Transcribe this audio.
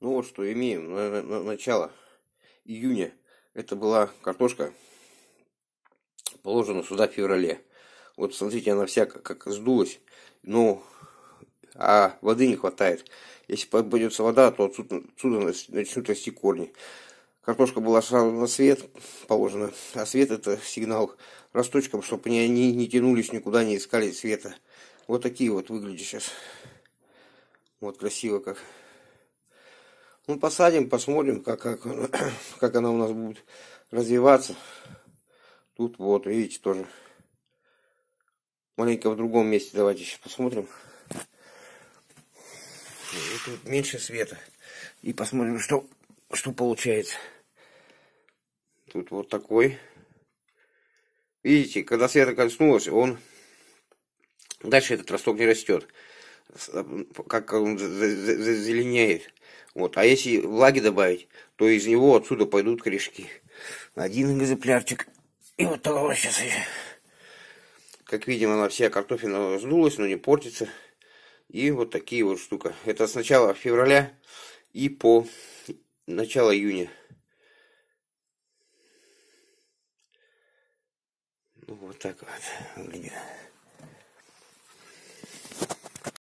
Ну вот что имеем. На, на, на начало июня это была картошка, положена сюда в феврале. Вот смотрите, она вся как, как сдулась. Ну, а воды не хватает. Если попадется вода, то отсюда, отсюда начнут расти корни. Картошка была сразу на свет положена, а свет это сигнал росточкам, чтобы они не, не тянулись никуда, не искали света. Вот такие вот выглядят сейчас. Вот красиво как. Ну, посадим, посмотрим, как, как, как она у нас будет развиваться. Тут вот, видите, тоже маленько в другом месте. Давайте сейчас посмотрим. Тут меньше света. И посмотрим, что, что получается. Тут вот такой. Видите, когда света коснулось, он дальше этот росток не растет. Как он зеленеет. Вот. А если влаги добавить, то из него отсюда пойдут корешки. Один экземплярчик. И вот такого сейчас еще. Как видим, она вся картофельная сдулась, но не портится. И вот такие вот штука. Это с начала февраля и по начало июня. Ну, вот так вот выглядит.